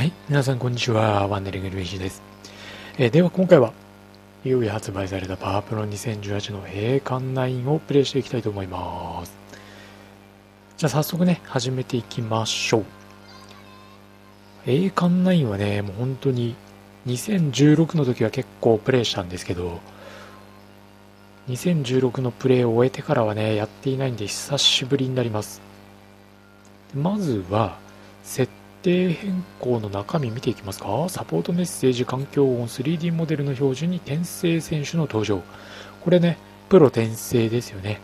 はい。皆さん、こんにちは。ワンデリングルイシです。えー、では、今回は、いよいよ発売されたパワープロ2018の栄冠9をプレイしていきたいと思います。じゃあ、早速ね、始めていきましょう。栄冠9はね、もう本当に、2016の時は結構プレイしたんですけど、2016のプレイを終えてからはね、やっていないんで久しぶりになります。まずは、設定変更の中身見ていきますか。サポートメッセージ環境音 3D モデルの標準に転生選手の登場。これねプロ転生ですよね。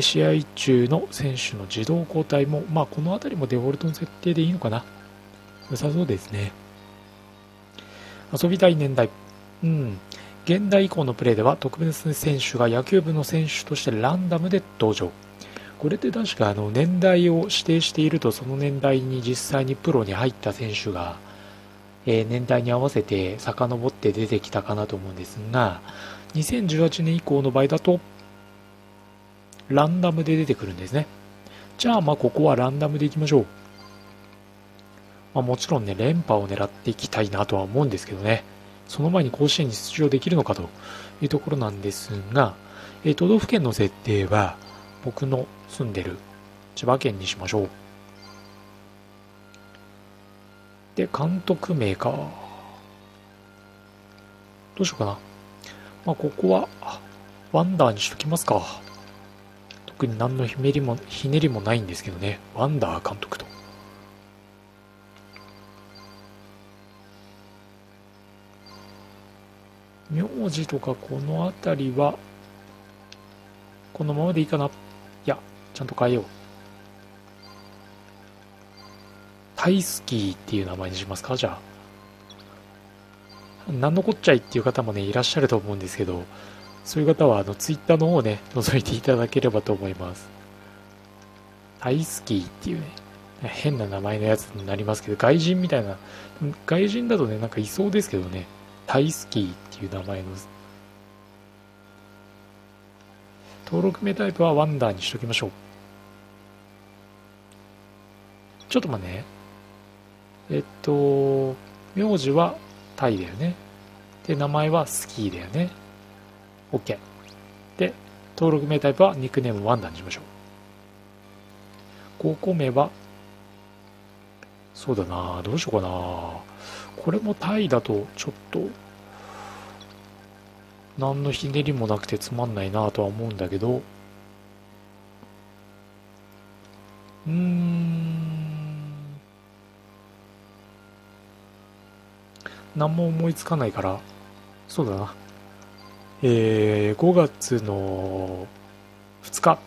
試合中の選手の自動交代もまあこの辺りもデフォルトの設定でいいのかな。良さそうですね。遊びたい年代。うん。現代以降のプレーでは特別選手が野球部の選手としてランダムで登場。これって確かあの年代を指定しているとその年代に実際にプロに入った選手が、えー、年代に合わせて遡って出てきたかなと思うんですが2018年以降の場合だとランダムで出てくるんですね。じゃあまあここはランダムでいきましょう、まあ、もちろんね連覇を狙っていきたいなとは思うんですけどね。その前に甲子園に出場できるのかというところなんですが、えー、都道府県の設定は僕の住んでる千葉県にしましょう。で、監督名か。どうしようかな。まあ、ここは、ワンダーにしときますか。特に何のひねりも、ひねりもないんですけどね。ワンダー監督と。名字とかこの辺りは、このままでいいかな。ちゃんと変えよう。タイスキーっていう名前にしますか？じゃあ。なんのこっちゃいっていう方もね、いらっしゃると思うんですけど、そういう方は、あの、ツイッターの方をね、覗いていただければと思います。タイスキーっていうね、変な名前のやつになりますけど、外人みたいな、外人だとね、なんかいそうですけどね、タイスキーっていう名前の登録名タイプはワンダーにしときましょう。ちょっと待ってね。えっと、名字はタイだよね。で、名前はスキーだよね。OK。で、登録名タイプはニックネームワンダにしましょう。高校名は、そうだなどうしようかなこれもタイだとちょっと何のひねりもなくてつまんないなとは思うんだけどうーん何も思いつかないから。そうだな。えー、5月の2日。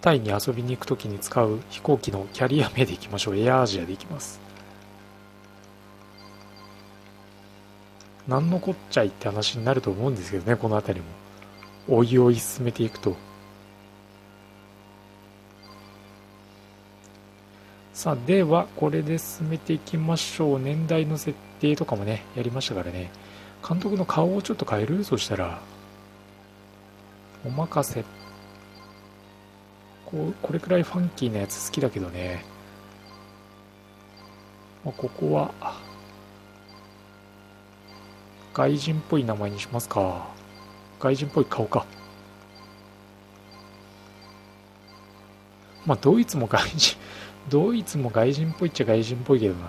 タイに遊びに行くときに使う飛行機のキャリア名でいきましょう。エアアジアでいきます。何のこっちゃいって話になると思うんですけどねこの辺りも。おいおい進めていくと。さあではこれで進めていきましょう。年代の設定とかもねやりましたからね監督の顔をちょっと変えるそしたらお任せこうこれくらいファンキーなやつ好きだけどね、まあ、ここは外人っぽい名前にしますか。外人っぽい顔か。まあ、ドイツも外人、ドイツも外人っぽいっちゃ外人っぽいけどな。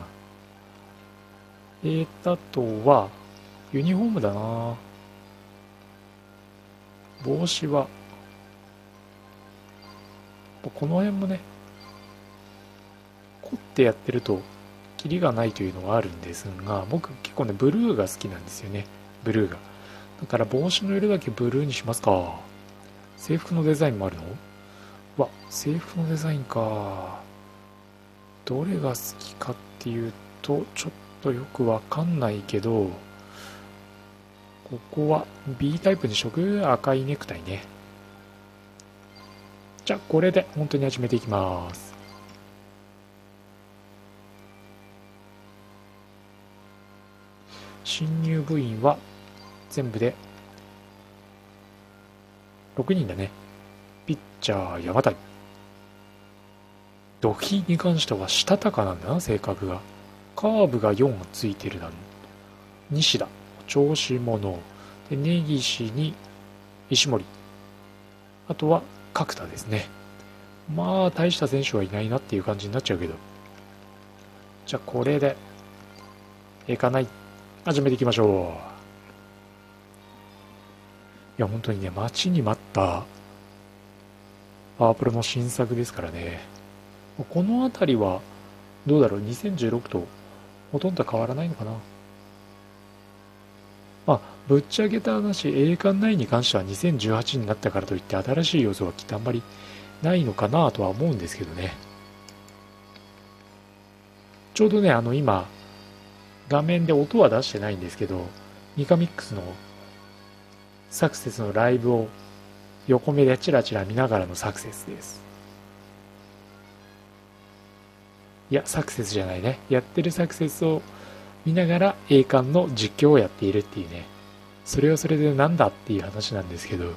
えー、あとは、ユニフォームだな。帽子は、この辺もね、凝ってやってるとキリがないというのはあるんですが僕結構ねブルーが好きなんですよね。ブルーが。だから帽子の色だけブルーにしますか。制服のデザインもあるの？わ制服のデザインか。どれが好きかっていうとちょっとよくわかんないけどここは B タイプにしとく？赤いネクタイねじゃあこれで本当に始めていきます新入部員は全部で6人だね。ピッチャー山谷。土肥に関してはしたたかなんだな、性格が。カーブが4ついてるな西田調子者。で根岸に石森。あとは角田ですね。まあ大した選手はいないなっていう感じになっちゃうけど。じゃあこれでいかない。始めていきましょう。いや本当にね待ちに待ったパワープロの新作ですからね。この辺りはどうだろう？2016とほとんど変わらないのかな。まあぶっちゃけた話栄冠9に関しては2018になったからといって新しい要素はきっとあんまりないのかなとは思うんですけどね。ちょうどねあの今画面で音は出してないんですけどミカミックスのサクセスのライブを横目でチラチラ見ながらのサクセスです。いやサクセスじゃないね。やってるサクセスを見ながら栄冠の実況をやっているっていうね。それはそれでなんだっていう話なんですけど。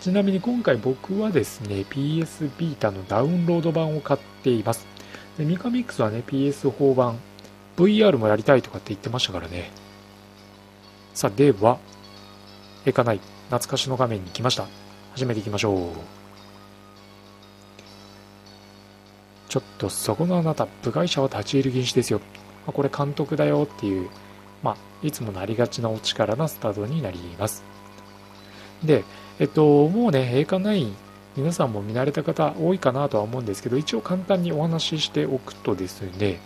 ちなみに今回僕はですね PS ビータのダウンロード版を買っています。でミカミックスはね PS4 版 VR もやりたいとかって言ってましたからね。さあではえかない。懐かしの画面に来ました。始めていきましょう。ちょっとそこのあなた部外者は立ち入り禁止ですよ。これ監督だよっていうまあいつものありがちなお力なスタートになります。でえっともうね栄冠9皆さんも見慣れた方多いかなとは思うんですけど一応簡単にお話ししておくとですね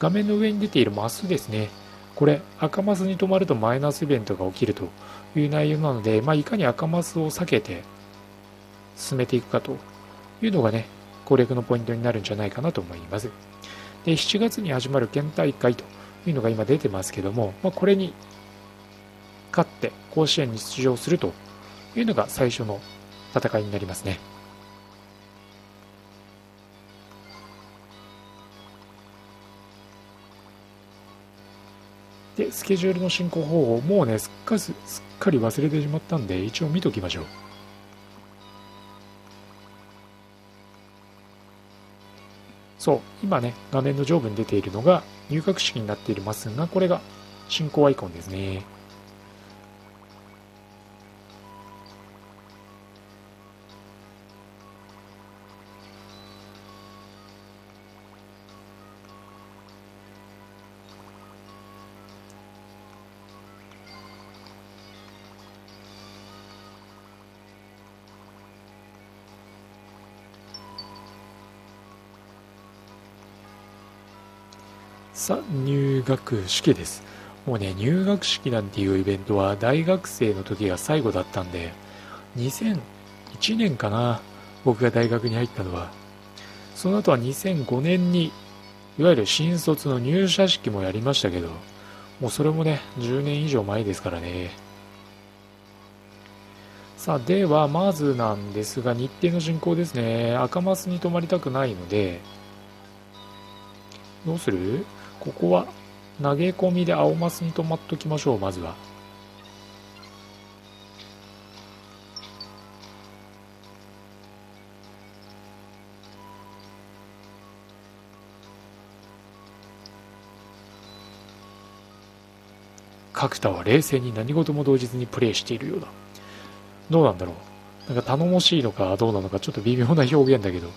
画面の上に出ているマスですね。これ赤マスに止まるとマイナスイベントが起きるという内容なので、まあ、いかに赤マスを避けて進めていくかというのがね、攻略のポイントになるんじゃないかなと思います。で、7月に始まる県大会というのが今出てますけども、まあ、これに勝って甲子園に出場するというのが最初の戦いになりますね。で、スケジュールの進行方法、もうね、すっかすっかり忘れてしまったんで、一応見ときましょう。そう、今ね、画面の上部に出ているのが入学式になっているますが、これが進行アイコンですね。さ、入学式です。もうね、入学式なんていうイベントは大学生の時が最後だったんで、2001年かな、僕が大学に入ったのは。その後は2005年に、いわゆる新卒の入社式もやりましたけど、もうそれもね、10年以上前ですからね。さあ、では、まずなんですが、日程の進行ですね。赤マスに泊まりたくないので、どうする？ここは投げ込みで青マスに止まっときましょう、まずは。角田は冷静に何事も動じずにプレイしているようだ。どうなんだろう。なんか頼もしいのかどうなのかちょっと微妙な表現だけど。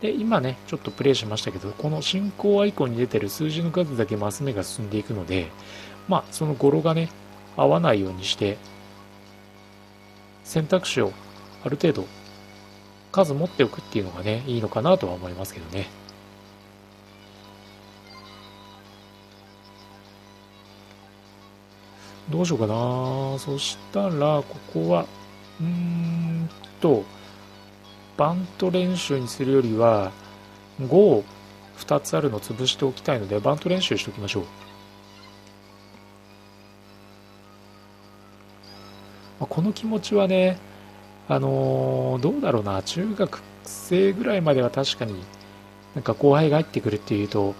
で、今ね、ちょっとプレイしましたけど、この進行アイコンに出てる数字の数だけマス目が進んでいくので、まあ、その語呂がね、合わないようにして、選択肢をある程度数持っておくっていうのがね、いいのかなとは思いますけどね。どうしようかな。そしたら、ここは、うーんと、バント練習にするよりは5を2つあるのを潰しておきたいのでバント練習しておきましょう、まあ、この気持ちはねあのー、どうだろうな中学生ぐらいまでは確かになんか後輩が入ってくるっていうと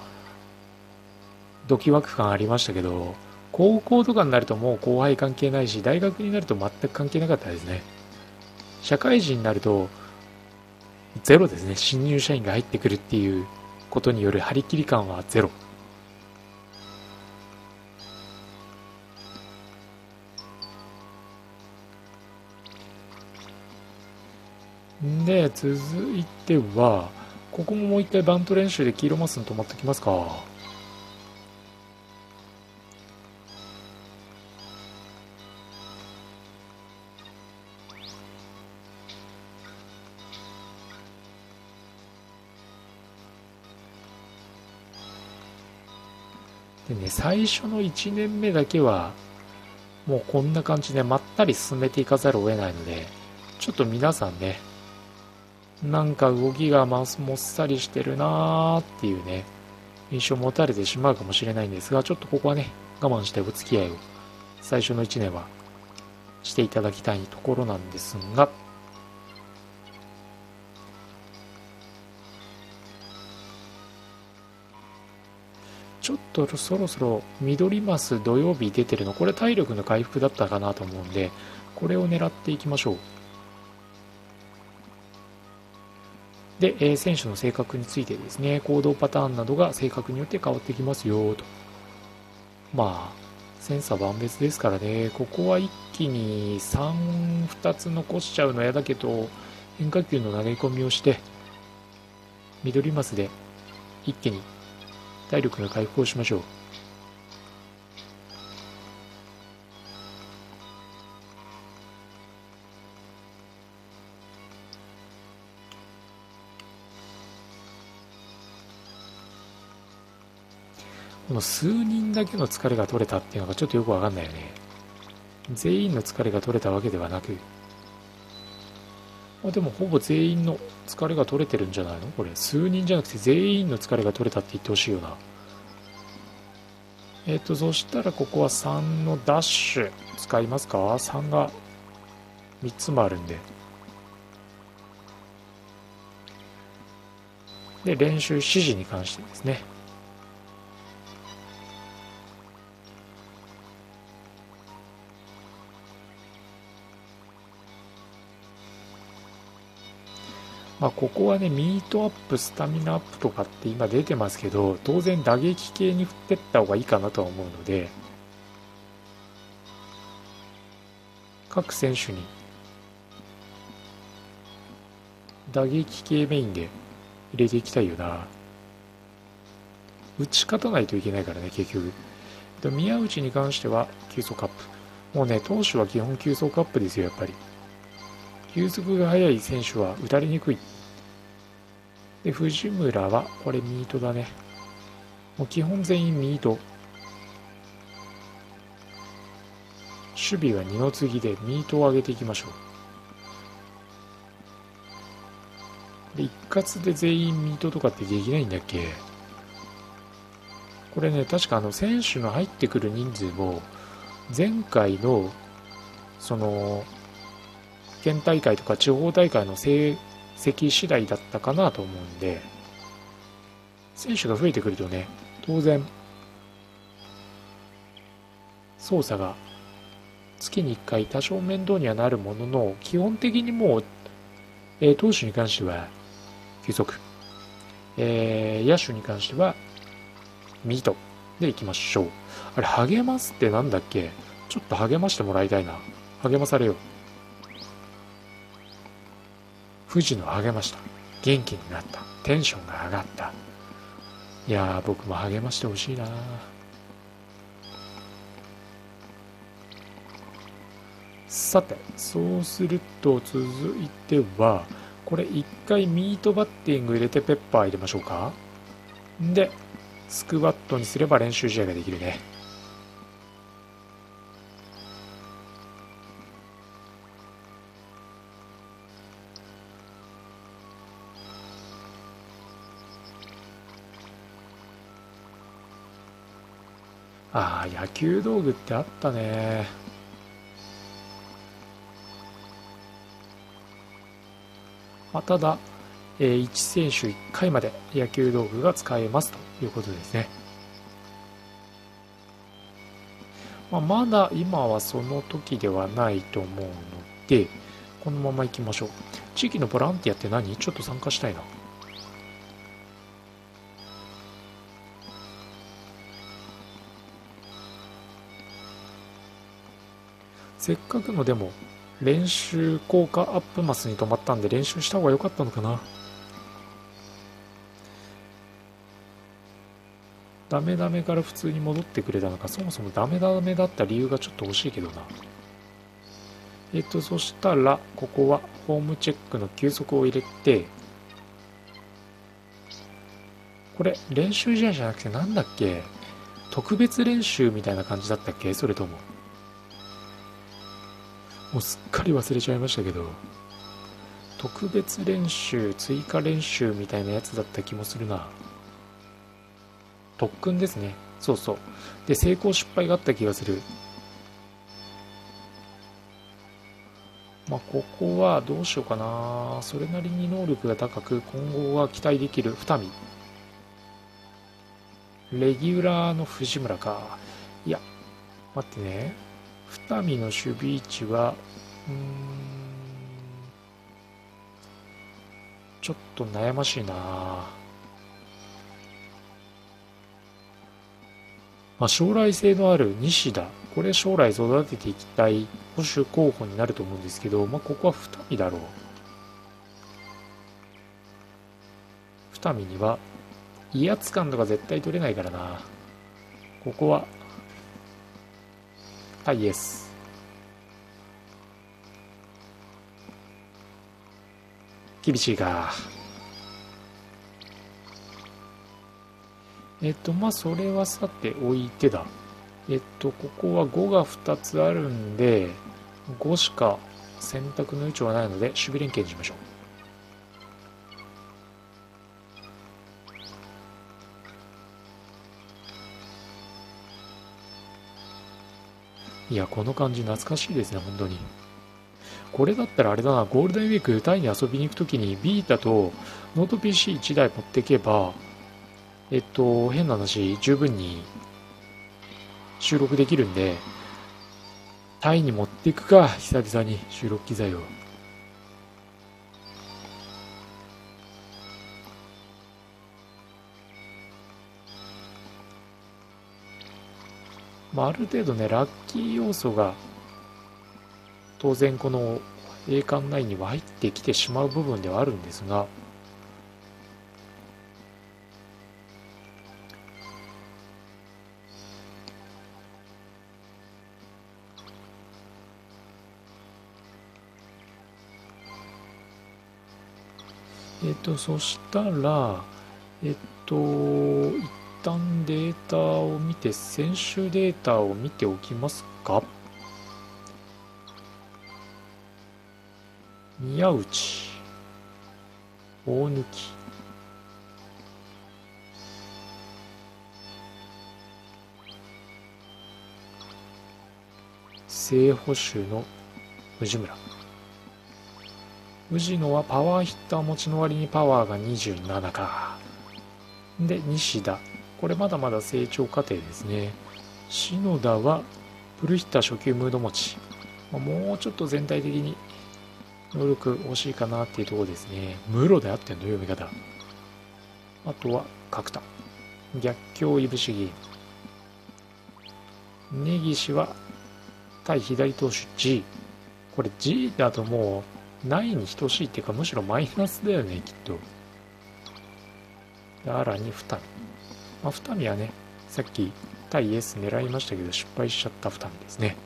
ドキワク感ありましたけど、高校とかになるともう後輩関係ないし、大学になると全く関係なかったですね。社会人になると、ゼロですね。新入社員が入ってくるっていうことによる張り切り感はゼロ。で、続いては、ここももう一回バント練習で黄色マスに止まってきますか。ね、最初の1年目だけは、もうこんな感じでまったり進めていかざるを得ないので、ちょっと皆さんね、なんか動きがもっさりしてるなーっていうね、印象を持たれてしまうかもしれないんですが、ちょっとここはね、我慢してお付き合いを最初の1年はしていただきたいところなんですが、とそろそろ緑マス土曜日出てるの、これ体力の回復だったかなと思うんで、これを狙っていきましょう。で、えー、選手の性格についてですね、行動パターンなどが性格によって変わってきますよと。まあ、千差万別ですからね、ここは一気に3、2つ残しちゃうの嫌だけど、変化球の投げ込みをして、緑マスで一気に体力の回復をしましょう。この数人だけの疲れが取れたっていうのがちょっとよくわかんないよね。全員の疲れが取れたわけではなく、まあ、でもほぼ全員の疲れが取れてるんじゃないの？これ。数人じゃなくて全員の疲れが取れたって言ってほしいよな。えっ、ー、と、そしたらここは3のダッシュ使いますか ?3 が3つもあるんで。で、練習指示に関してですね。まあ、ここはね、ミートアップ、スタミナアップとかって今出てますけど、当然打撃系に振ってった方がいいかなとは思うので、各選手に打撃系メインで入れていきたいよな。打ち勝たないといけないからね、結局。宮内に関しては、急速アップ。もうね、投手は基本急速アップですよ、やっぱり。球速が速い選手は打たれにくい。で、藤村は、これミートだね。もう基本全員ミート。守備は二の次でミートを上げていきましょう。で、一括で全員ミートとかってできないんだっけ？これね、確かあの選手の入ってくる人数も、前回の、その、県大会とか地方大会の成績次第だったかなと思うんで、選手が増えてくるとね、当然、操作が月に1回多少面倒にはなるものの、基本的にもう、えー、投手に関しては、急速。えー、野手に関しては、ミートでいきましょう。あれ、励ますってなんだっけ？ちょっと励ましてもらいたいな。励まされよう。藤野を励ました。元気になった。テンションが上がった。いやー、僕も励ましてほしいなさて、そうすると続いては、これ一回ミートバッティング入れてペッパー入れましょうか。で、スクワットにすれば練習試合ができるね。ああ、野球道具ってあったね。まあ、ただ、えー、1選手1回まで野球道具が使えますということですね。まあ、まだ今はその時ではないと思うので、このまま行きましょう。地域のボランティアって何？ちょっと参加したいな。せっかくのでも練習効果アップマスに止まったんで練習した方が良かったのかな。ダメダメから普通に戻ってくれたのか。そもそもダメダメだった理由がちょっと惜しいけどな。えっとそしたらここはホームチェックの休息を入れてこれ練習試合じゃなくてなんだっけ？特別練習みたいな感じだったっけ？それとも。もうすっかり忘れちゃいましたけど特別練習追加練習みたいなやつだった気もするな。特訓ですね。そうそう。で成功失敗があった気がする。まあここはどうしようかな。それなりに能力が高く今後は期待できる。二見。レギュラーの藤村か。いや待ってね。二見の守備位置は、うん、ちょっと悩ましいなまあ、将来性のある西田、これ将来育てていきたい保守候補になると思うんですけど、まあ、ここは二見だろう。二見には威圧感とか絶対取れないからな。ここははい、イエス。厳しいか。えっと、まあ、それはさておいてだ。えっと、ここは5が2つあるんで、5しか選択の余地はないので、守備連携にしましょう。いや、この感じ懐かしいですね、本当に。これだったらあれだな、ゴールデンウィークタイに遊びに行くときに Vita とノート PC1 台持っていけば、えっと、変な話、十分に収録できるんで、タイに持っていくか、久々に収録機材を。まあ、ある程度ね、ラッキー要素が当然この栄冠内には入ってきてしまう部分ではあるんですが、えっと、そしたら、えっと、一旦データを見て、選手データを見ておきますか宮内、大貫、正捕手の藤村。藤野はパワーヒッター持ちの割にパワーが27か。で、西田。これまだまだ成長過程ですね。篠田はプルヒッタ初級ムード持ち。もうちょっと全体的に能力欲しいかなっていうところですね。室であってんの読み方。あとは角田。逆境いぶし銀。根岸は対左投手 G。これ G だともうないに等しいっていうかむしろマイナスだよね、きっと。あらに2人。まあ、二見はね、さっき対 S 狙いましたけど失敗しちゃった二見ですね。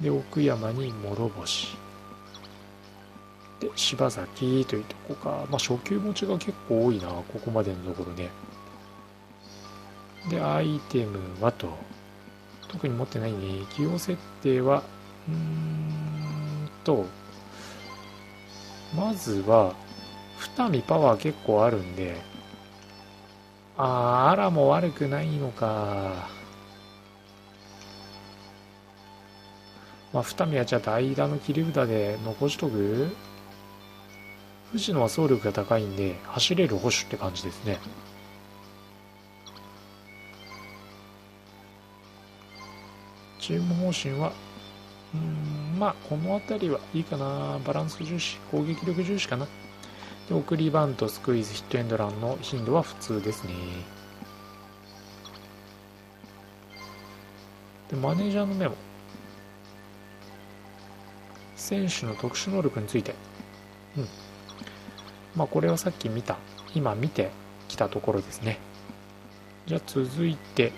で、奥山に諸星。で、柴崎というとこか。まあ、初級持ちが結構多いな、ここまでのところね。で、アイテムはと。特に持ってないね。起用設定は、うーんと、まずは、二見パワー結構あるんで、あー、アラも悪くないのか。まあ、二見はじゃあ代打の切り札で残しとく？藤野は走力が高いんで、走れる保守って感じですね。チーム方針はうんまあこの辺りはいいかなバランス重視攻撃力重視かなで送りバントスクイズヒットエンドランの頻度は普通ですね。でマネージャーのメモ。選手の特殊能力について。うん。まあこれはさっき見た。今見てきたところですね。じゃあ続いて。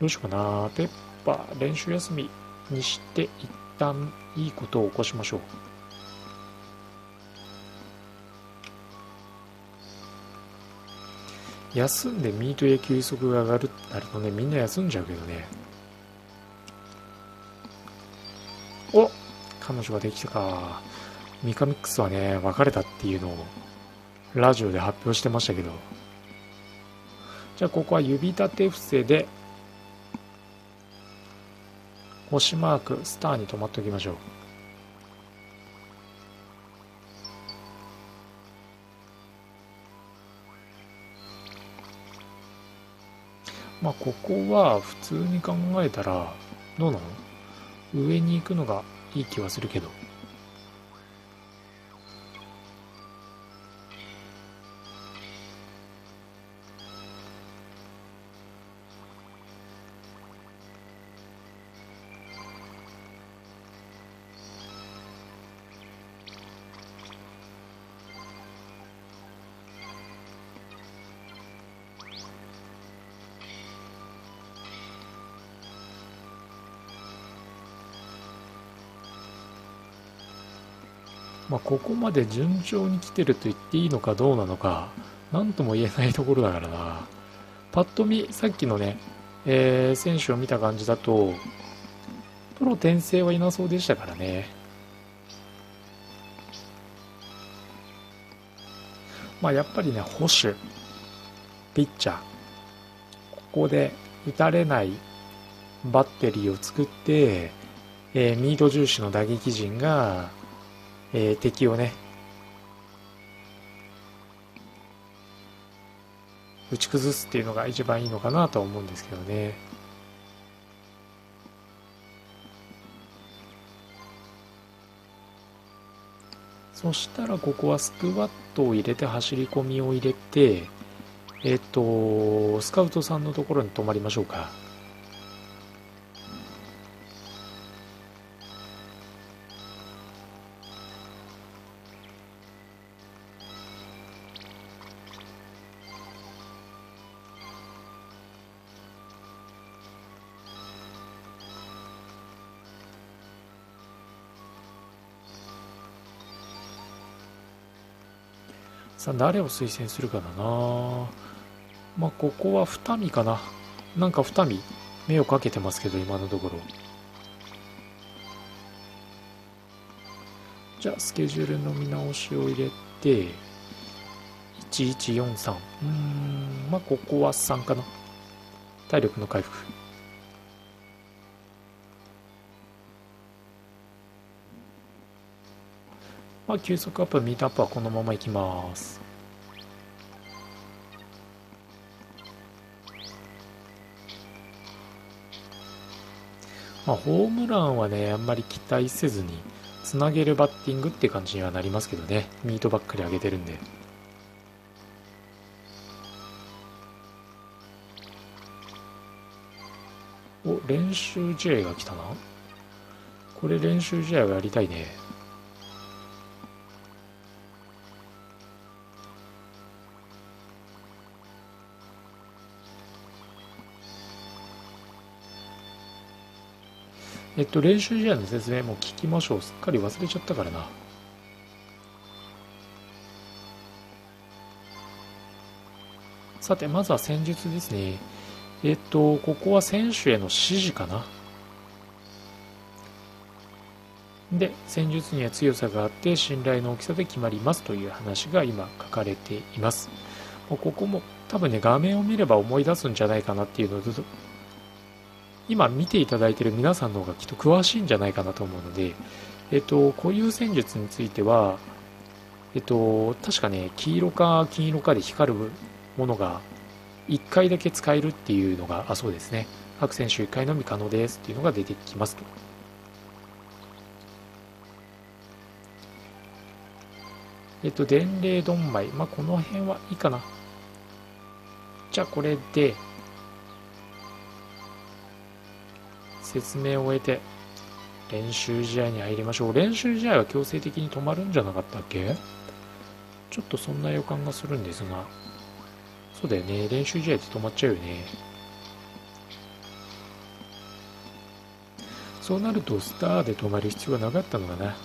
どうしようかな。ペッパー練習休みにして一旦いいことを起こしましょう。休んでミートや休息が上がるってなるとねみんな休んじゃうけどね。お彼女ができたか。ミカミックスはね別れたっていうのをラジオで発表してましたけど。じゃあここは指立て伏せで星マークスターに止まっておきましょう。まあここは普通に考えたらどうなの？上に行くのがいい気はするけど。ここまで順調に来てると言っていいのかどうなのか、何とも言えないところだからな。パッと見、さっきのね、えー、選手を見た感じだと、プロ転生はいなそうでしたからね。まあ、やっぱりね、保守、ピッチャー、ここで打たれないバッテリーを作って、えー、ミート重視の打撃陣がえー、敵をね打ち崩すっていうのが一番いいのかなとは思うんですけどね。そしたらここはスクワットを入れて走り込みを入れてえっ、とスカウトさんのところに泊まりましょうか。さあ、誰を推薦するかだなまあ、ここは二見かな。なんか二見、目をかけてますけど、今のところ。じゃあ、スケジュールの見直しを入れて、1143。うん、まあ、ここは3かな。体力の回復。まあ、急速アップ、ミートアップはこのままいきます。まあ、ホームランはね、あんまり期待せずに、つなげるバッティングって感じにはなりますけどね、ミートばっかり上げてるんで。お、練習試合が来たな。これ練習試合をやりたいね。えっと、練習試合の説明も聞きましょう。すっかり忘れちゃったからな。さて、まずは戦術ですね。えっと、ここは選手への指示かな。で、戦術には強さがあって信頼の大きさで決まりますという話が今書かれています。ここも多分ね、画面を見れば思い出すんじゃないかなっていうの今見ていただいている皆さんの方がきっと詳しいんじゃないかなと思うので、えっと、固有戦術については、えっと、確かね、黄色か金色かで光るものが1回だけ使えるっていうのが、あ、そうですね。各選手1回のみ可能ですっていうのが出てきますと。えっと、伝令ドンマイ。まあ、この辺はいいかな。じゃあ、これで、説明を終えて、練習試合に入りましょう。練習試合は強制的に止まるんじゃなかったっけ？ちょっとそんな予感がするんですが。そうだよね。練習試合って止まっちゃうよね。そうなると、スターで止まる必要はなかったのかな。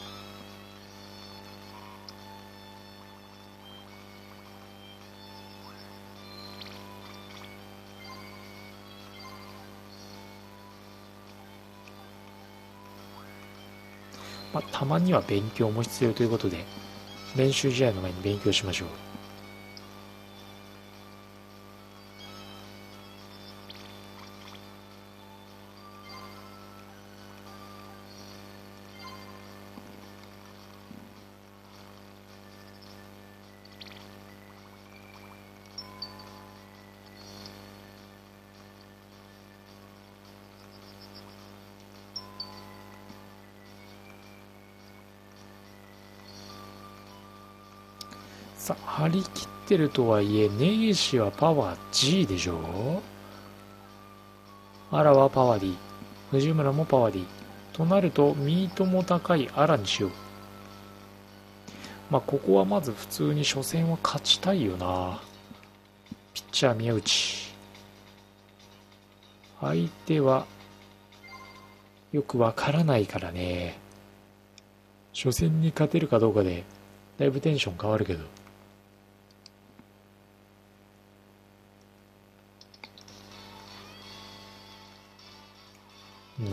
まあ、たまには勉強も必要ということで、練習試合の前に勉強しましょう。さ、張り切ってるとはいえ、根岸はパワー G でしょアラはパワー D。藤村もパワー D。となると、ミートも高いアラにしよう。まあ、ここはまず普通に初戦は勝ちたいよな。ピッチャー宮内。相手は、よくわからないからね。初戦に勝てるかどうかで、だいぶテンション変わるけど。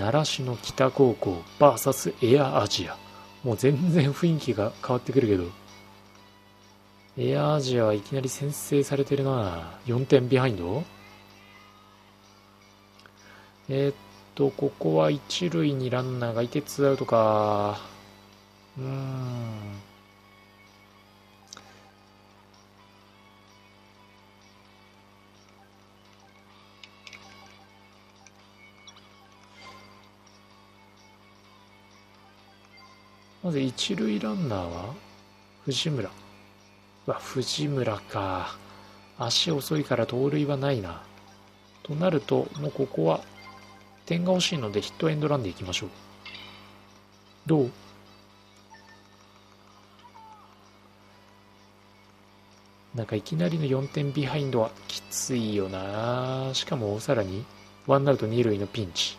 習志野北高校 VS エアアジア。もう全然雰囲気が変わってくるけど。エアアジアはいきなり先制されてるな4点ビハインド？えー、っと、ここは一塁にランナーがいてツーアウトか。うーん。まず一塁ランナーは藤村。うわ、藤村か。足遅いから盗塁はないな。となると、もうここは点が欲しいのでヒットエンドランでいきましょう。どう？なんかいきなりの4点ビハインドはきついよなしかもさらにワンアウト二塁のピンチ。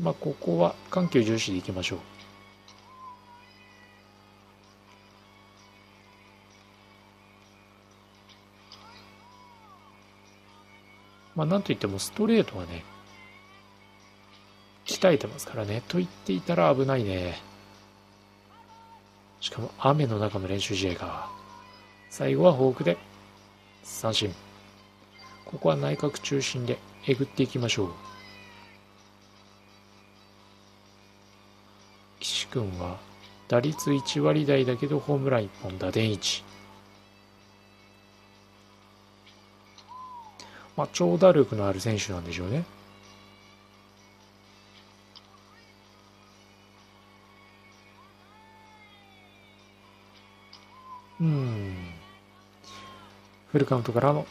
まあ、ここは緩急重視でいきましょう。まあ、なんといってもストレートはね、鍛えてますからね。と言っていたら危ないね。しかも雨の中の練習試合か。最後はフォークで三振。ここは内角中心でえぐっていきましょう。君は打率1割台だけどホームラン1本打点1まあ長打力のある選手なんでしょうね。うん。フルカウントからの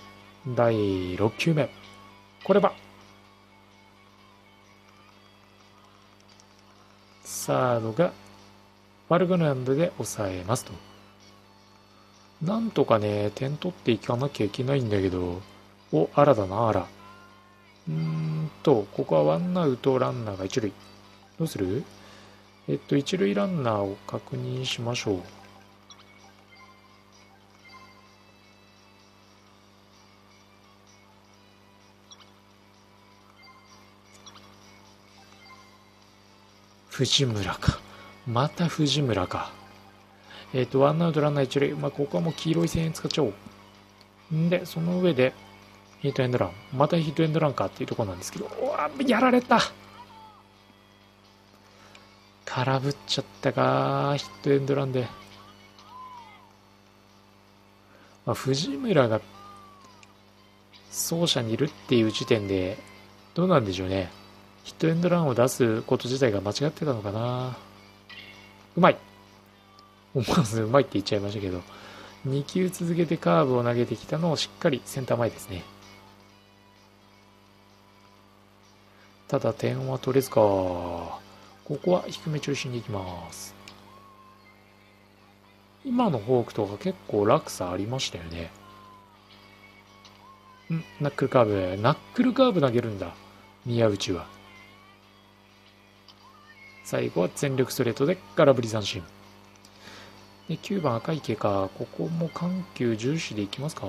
第6球目。これはサードがファルグランドで抑えますと。なんとかね、点取っていかなきゃいけないんだけど、お、あらだな、あら。うーんと、ここはワンアウト、ランナーが一塁。どうする？えっと、一塁ランナーを確認しましょう。藤村か。また藤村か。えっ、ー、と、ワンアウトランナー一塁。まあ、ここはもう黄色い線使っちゃおう。んで、その上で、ヒットエンドラン。またヒットエンドランかっていうところなんですけど、うわ、やられた空振っちゃったか、ヒットエンドランで。まあ、藤村が走者にいるっていう時点で、どうなんでしょうね。ヒットエンドランを出すこと自体が間違ってたのかな。うまい思わずうまいって言っちゃいましたけど、2球続けてカーブを投げてきたのをしっかりセンター前ですね。ただ点は取れずか。ここは低め中心に行きます。今のフォークとか結構落差ありましたよね。ん？ナックルカーブ。ナックルカーブ投げるんだ。宮内は。最後は全力ストレートで空振り三振。で、9番赤池か。ここも緩急重視でいきますか？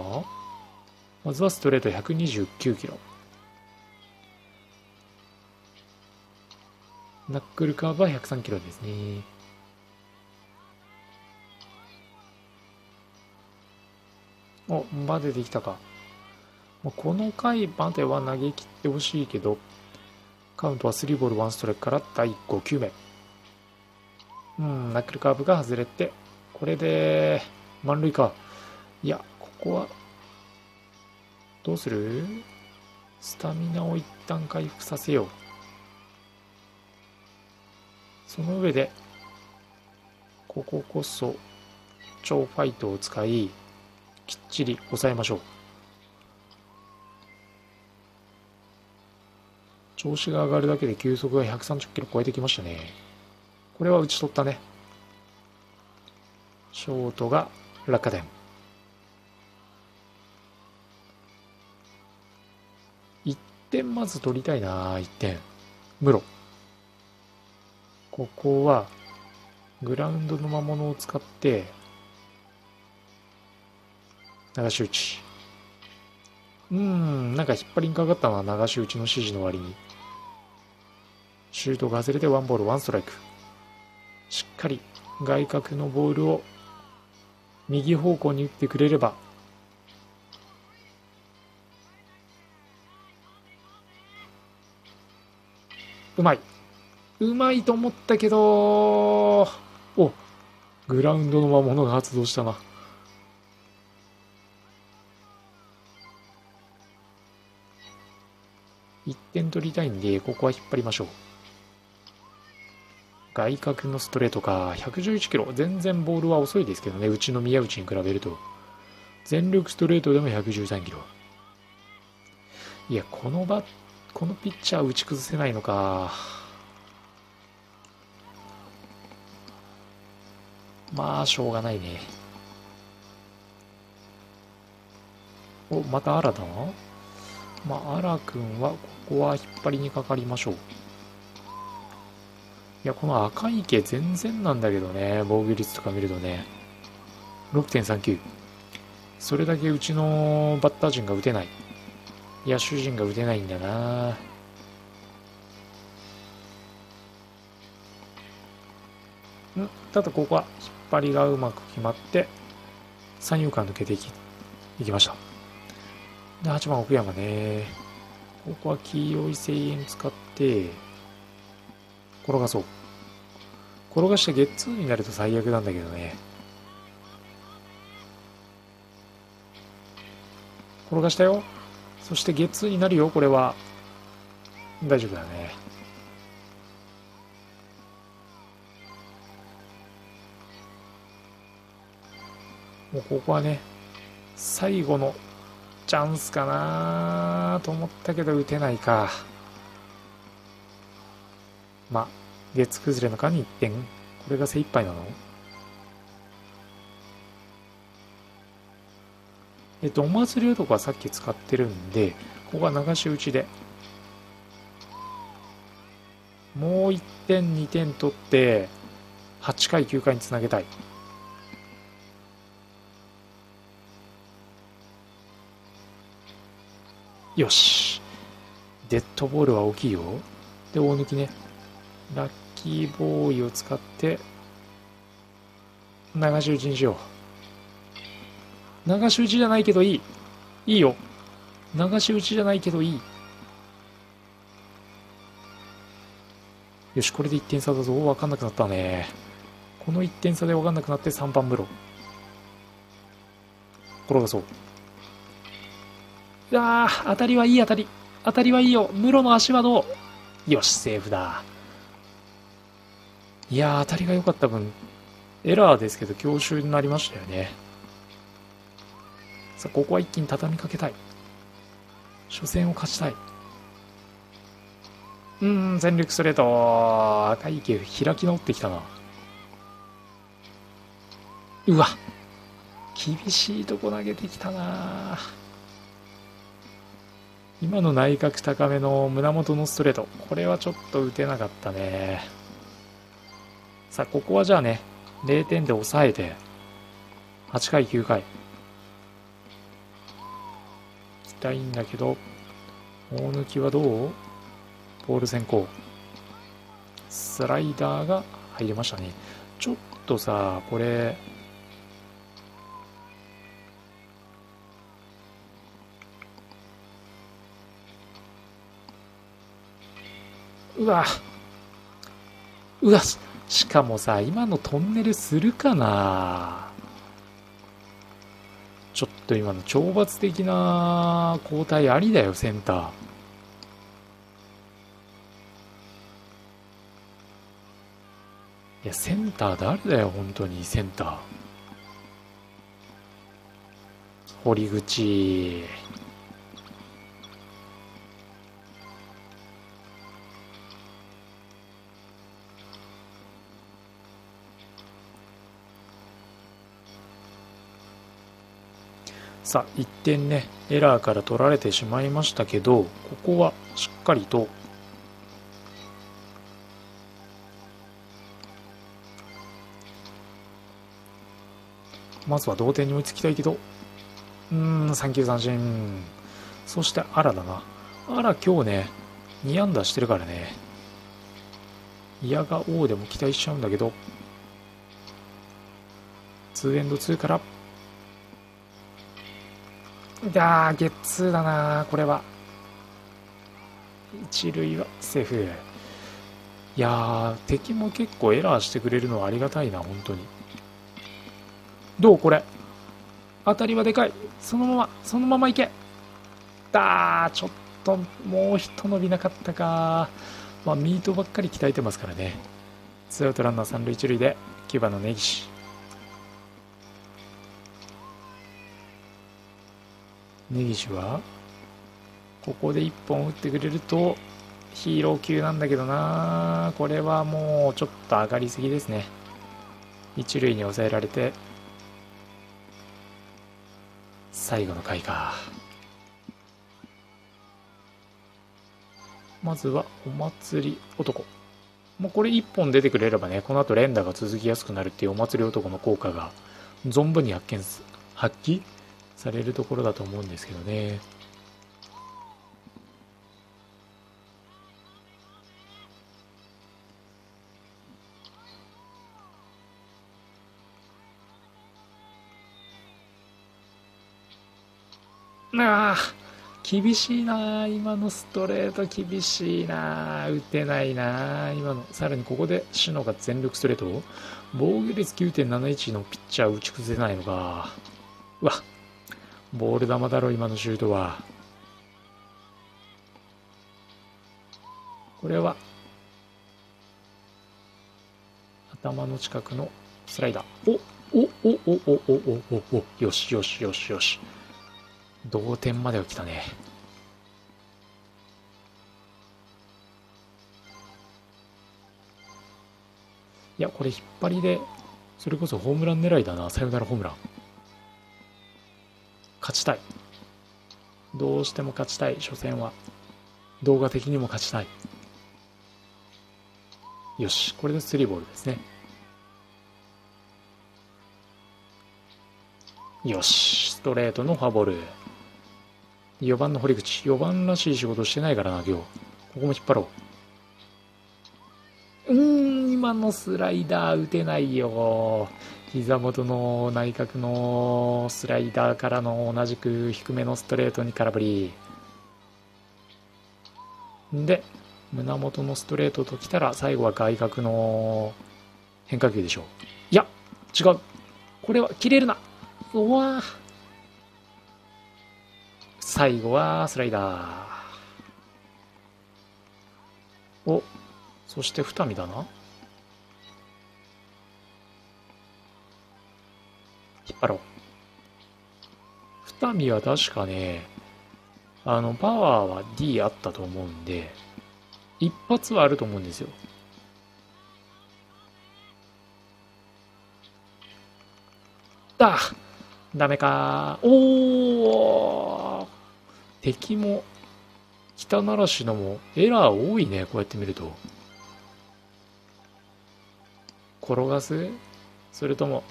まずはストレート129キロ。ナックルカーブは103キロですね。お、バテてきたか。この回までは投げ切ってほしいけど、カウントは3ボール1ストライクから第5球目。うん、ナックルカーブが外れて、これで満塁か。いや、ここは、どうする？スタミナを一旦回復させよう。その上で、こここそ、超ファイトを使い、きっちり抑えましょう。調子が上がるだけで球速が130キロ超えてきましたね。これは打ち取ったね。ショートが落下点。1点まず取りたいな、1点。室。ここは、グラウンドの魔物を使って、流し打ち。うん、なんか引っ張りにかかったのは流し打ちの指示の割に。シュートが外れてワンボールワンストライク。しっかり外角のボールを右方向に打ってくれればうまい。うまいと思ったけどおグラウンドの魔物が発動したな。1点取りたいんでここは引っ張りましょう。外角のストレートか、111キロ。全然ボールは遅いですけどね、うちの宮内に比べると。全力ストレートでも113キロ。いや、このバこのピッチャー打ち崩せないのか。まあ、しょうがないね。お、またアラだな？まあ、アラ君は、ここは引っ張りにかかりましょう。いや、この赤い池全然なんだけどね、防御率とか見るとね。6.39。それだけうちのバッター陣が打てない。野手陣が打てないんだなんただここは引っ張りがうまく決まって、三遊間抜けていきいきました。で、8番奥山ね。ここは黄色い声援使って、転がそう。転がしてゲッツーになると最悪なんだけどね。転がしたよ。そしてゲッツーになるよ、これは。大丈夫だね。もうここはね、最後のチャンスかなと思ったけど打てないか。まあ、月崩れの間に1点。これが精一杯なの？えっと、お祭り男はさっき使ってるんで、ここは流し打ちで。もう1点、2点取って、8回、9回につなげたい。よし。デッドボールは大きいよ。で、大抜きね。ラッキーボーイを使って流し打ちにしよう流し打ちじゃないけどいい。いいよ。流し打ちじゃないけどいい。よしこれで1点差だぞ。分かんなくなったね。この1点差で分かんなくなって3番風呂転がそう。あー、当たりはいい当たり。当たりはいいよ。室の足はどう？よし、セーフだ。いやー、当たりが良かった分、エラーですけど、強襲になりましたよね。さあ、ここは一気に畳みかけたい。初戦を勝ちたい。うん、全力ストレート。赤い池開き直ってきたな。うわ厳しいとこ投げてきたな今の内角高めの胸元のストレート。これはちょっと打てなかったね。さあ、ここはじゃあね、0点で抑えて、8回、9回。行きたいんだけど、大抜はどう？ボール先行。スライダーが入りましたね。ちょっとさ、これ、うわ、うわ、しかもさ、今のトンネルするかな？ちょっと今の懲罰的な交代ありだよ、センター。いや、センター誰だよ、本当に、センター。堀口。さ、1点ね、エラーから取られてしまいましたけど、ここはしっかりと、まずは同点に追いつきたいけど、うーん、三球三振。そして、アラだな。アラ今日ね、2安打してるからね。嫌が王でも期待しちゃうんだけど、2エンド2から、いやー、ゲッツーだなこれは。一塁はセーフ。いやー、敵も結構エラーしてくれるのはありがたいな、本当に。どうこれ？当たりはでかい。そのまま、そのままいけ。だー、ちょっと、もう一伸びなかったか。まあ、ミートばっかり鍛えてますからね。ツーアウトランナー三塁一塁で、9番の根岸。根岸はここで1本打ってくれるとヒーロー級なんだけどな。これはもうちょっと上がりすぎですね。一塁に抑えられて最後の回か。まずはお祭り男。もうこれ1本出てくれればねこの後連打が続きやすくなるっていうお祭り男の効果が存分に発見す発揮されるところだと思うんですけどね。ああ、厳しいな今のストレート厳しいな打てないな今の。さらにここで篠が全力ストレート防御率9.71のピッチャー打ち崩せないのか。うわ、ボール球だろ、今のシュートは。これは、頭の近くのスライダー。おおおおおおおおおよしよしよしよし。同点までは来たね。いや、これ引っ張りで、それこそホームラン狙いだな。サヨナラホームラン。勝ちたい。どうしても勝ちたい、初戦は。動画的にも勝ちたい。よし、これでスリーボールですね。よし、ストレートのファボール。4番の堀口。4番らしい仕事してないからな、今日。ここも引っ張ろう。うーん、今のスライダー打てないよ。膝元の内角のスライダーからの同じく低めのストレートに空振り。で胸元のストレートときたら最後は外角の変化球でしょう。いや違う。これは切れるな。うわ最後はスライダー。お、そして二見だな。引っ張ろ。二見は確かね、あの、パワーは D あったと思うんで、一発はあると思うんですよ。だダメかおー敵も、北ならしのもエラー多いね、こうやって見ると。転がす？それとも、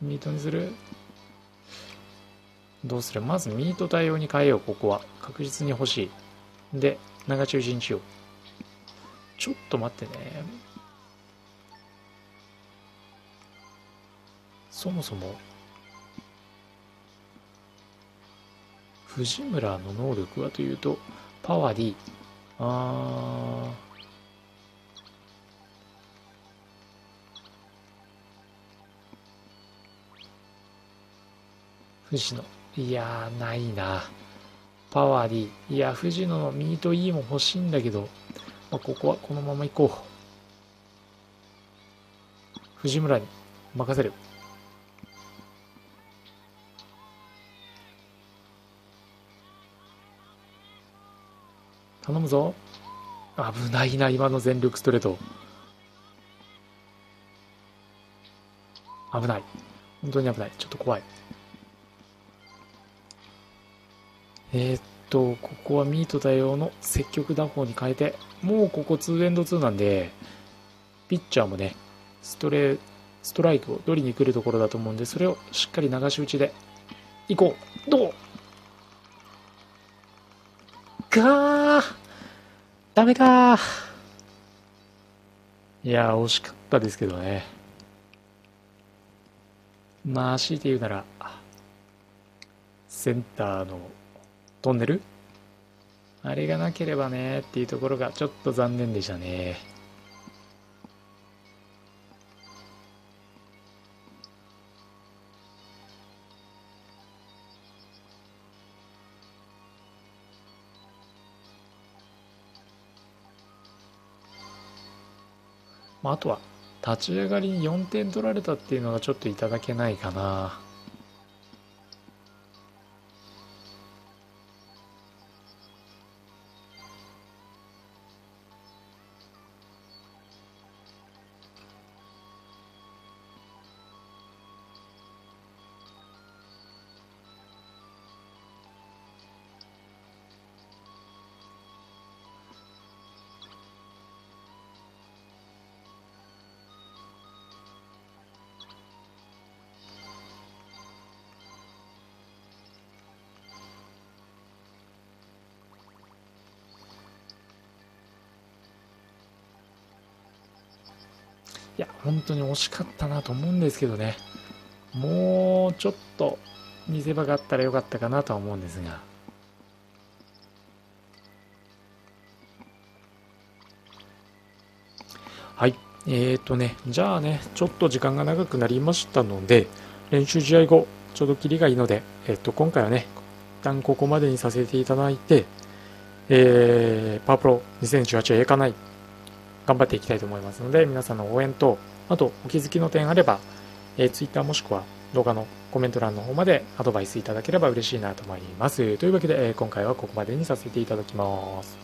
ミートにするどうする？まずミート対応に変えよう、ここは。確実に欲しい。で、長中心しよう。ちょっと待ってね。そもそも、藤村の能力はというと、パワー D。あー。藤野。いやー、ないな。パワー D。いや、藤野のミート E も欲しいんだけど、まあ、ここはこのまま行こう。藤村に任せる。頼むぞ。危ないな、今の全力ストレート。危ない。本当に危ない。ちょっと怖い。えー、っと、ここはミート対応の積極打法に変えて、もうここ2エンド2なんで、ピッチャーもね、ストレストライクを取りに来るところだと思うんで、それをしっかり流し打ちで、いこう。どう？がーダメかいや惜しかったですけどね。まあ、強いて言うなら、センターのトンネルあれがなければねっていうところがちょっと残念でしたね。まあ、あとは立ち上がりに4点取られたっていうのがちょっといただけないかな。当に惜しかったなと思うんですけどね。もうちょっと見せ場があったらよかったかなとは思うんですが。はい。えーとね、じゃあね、ちょっと時間が長くなりましたので、練習試合後、ちょうどキリがいいので、えっと、今回はね、一旦ここまでにさせていただいて、えー、パワープロ2018はえかない頑張っていきたいと思いますので、皆さんの応援と、あとお気づきの点あれば、えー、Twitter もしくは動画のコメント欄の方までアドバイスいただければ嬉しいなと思います。というわけで、え、今回はここまでにさせていただきます。